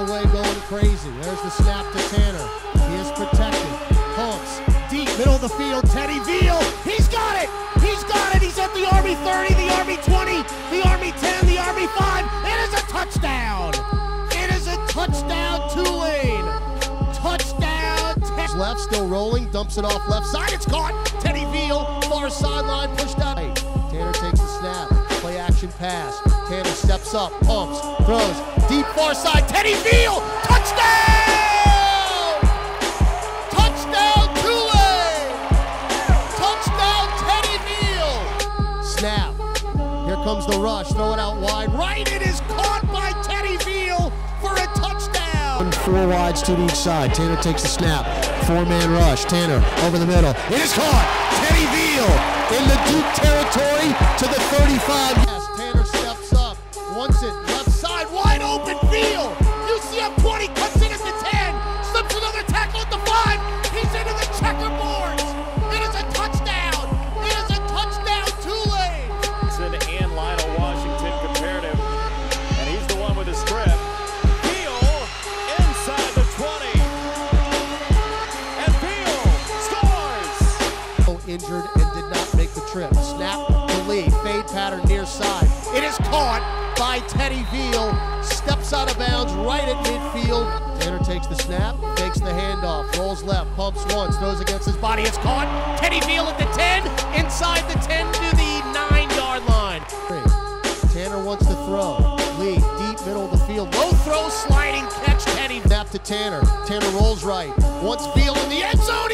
Hathaway going crazy. There's the snap to Tanner. He is protected. Hulks Deep, middle of the field. Teddy Veal. He's got it. He's got it. He's at the Army 30, the Army 20, the Army 10, the Army 5. It is a touchdown. It is a touchdown, Tulane. Touchdown. Left, still rolling. Dumps it off left side. It's caught. Pass. Tanner steps up, pumps, throws. Deep far side. Teddy Veal, touchdown! Touchdown, Tulane! Touchdown, Teddy Veal! Snap. Here comes the rush. Throw it out wide. Right. It is caught by Teddy Veal for a touchdown. Four wides to each side. Tanner takes the snap. Four man rush. Tanner over the middle. It is caught. Teddy Veal in the Duke territory to the 35. 20 cuts in at the 10. Slips another tackle at the 5. He's into the checkerboards. It is a touchdown. It is a touchdown, Tulane. Johnson and Lionel Washington comparative. And he's the one with the strip. Veal inside the 20. And Veal scores. injured and did not make the trip. Snap to Lee, fade pattern near side. It is caught by Teddy Veal. Steps out of bounds right at midfield. Tanner takes the snap, fakes the handoff, rolls left, pumps once, throws against his body. It's caught. Teddy Veal at the 10, inside the 10 to the 9 yard line. Tanner wants to throw. Lee, deep middle of the field. Low throw, sliding catch. Teddy snap to Tanner. Tanner rolls right. Wants Veal in the end zone.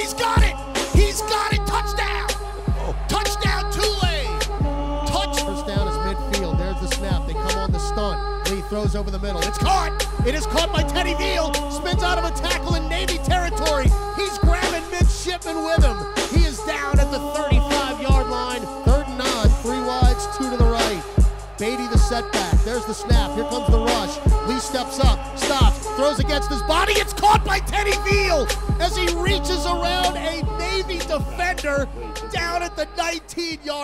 Throws over the middle. It's caught. It is caught by Teddy Veal. Spins out of a tackle in Navy territory. He's grabbing midshipman with him. He is down at the 35 yard line. Third and nine. Three wides, two to the right. Beatty the setback. There's the snap. Here comes the rush. Lee steps up, stops, throws against his body. It's caught by Teddy Veal as he reaches around a Navy defender down at the 19 yard